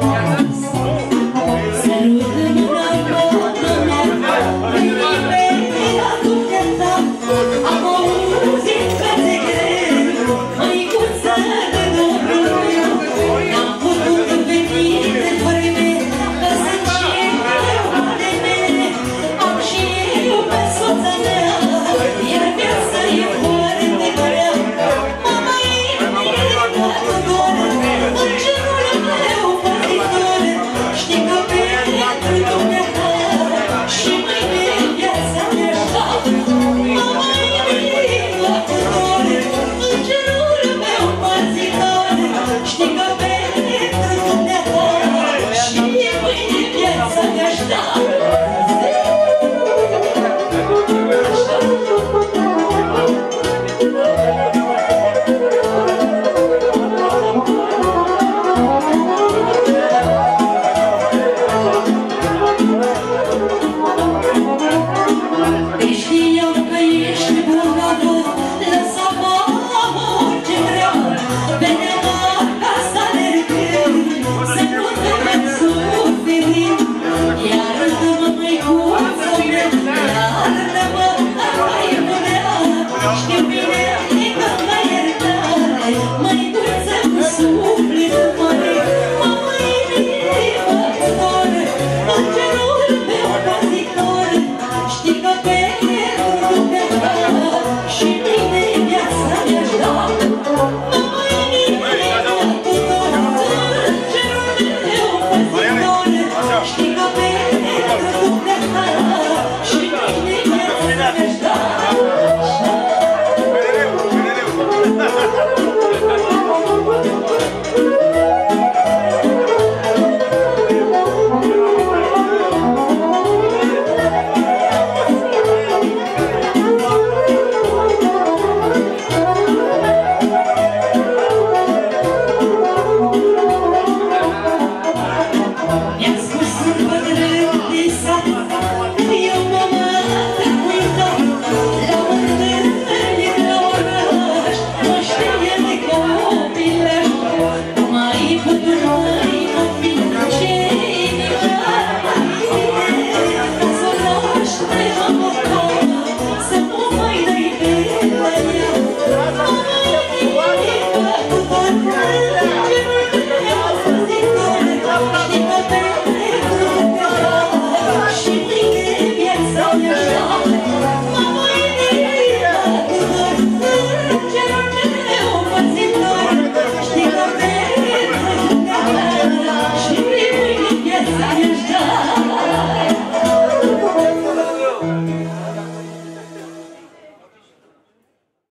dance. Spanish.